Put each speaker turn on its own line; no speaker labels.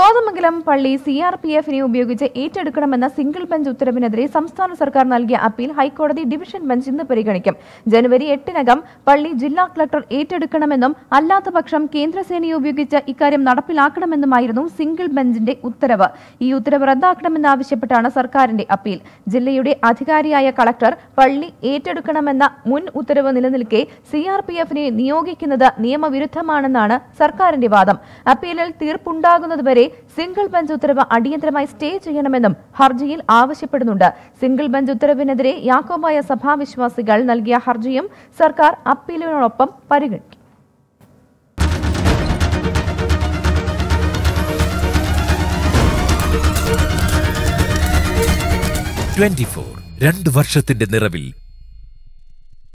കോതമംഗലം പള്ളി C R P എഫിനെ ഉപയോഗിച്ച് ഏറ്റെടുക്കണമെന്ന സിംഗിൾ ബെഞ്ച് ഉത്തരവിനെതിരെ സംസ്ഥാന സർക്കാർ നൽകിയ അപ്പീൽ ഹൈക്കോടതി ഡിവിഷൻ ബെഞ്ച് ഇന്ന് പരിഗണിക്കും. ജനുവരി എട്ടിനകം പള്ളി ജില്ലാ കളക്ടർ ഏറ്റെടുക്കണമെന്നും അല്ലാത്തപക്ഷം കേന്ദ്രസേനയെ ഉപയോഗിച്ച് ഇക്കാര്യം നടപ്പിലാക്കണമെന്നുമായിരുന്നു സിംഗിൾ ബെഞ്ചിന്റെ ഉത്തരവ്. ഈ ഉത്തരവ് റദ്ദാക്കണമെന്നാവശ്യപ്പെട്ടാണ് സർക്കാരിന്റെ അപ്പീൽ. ജില്ലയുടെ അധികാരിയായ കളക്ടർ പള്ളി ഏറ്റെടുക്കണമെന്ന മുൻ ഉത്തരവ് നിലനിൽക്കെ സി ആർ പി എഫിനെ നിയോഗിക്കുന്നത് നിയമവിരുദ്ധമാണെന്നാണ് സർക്കാരിന്റെ വാദം. അപ്പീലിൽ തീർപ്പുണ്ടാകുന്നതുവരെ സിംഗിൾ ബെഞ്ച് ഉത്തരവ് അടിയന്തരമായി സ്റ്റേ ചെയ്യണമെന്നും ഹർജിയിൽ ആവശ്യപ്പെടുന്നുണ്ട്. സിംഗിൾ ബെഞ്ച് ഉത്തരവിനെതിരെ യാക്കോബായ സഭാവിശ്വാസികൾ നൽകിയ ഹർജിയും സർക്കാർ അപ്പീലിനോടൊപ്പം പരിഗണിക്കും.
ട്വന്റി ഫോർ രണ്ട് വർഷത്തിന്റെ നിറവിൽ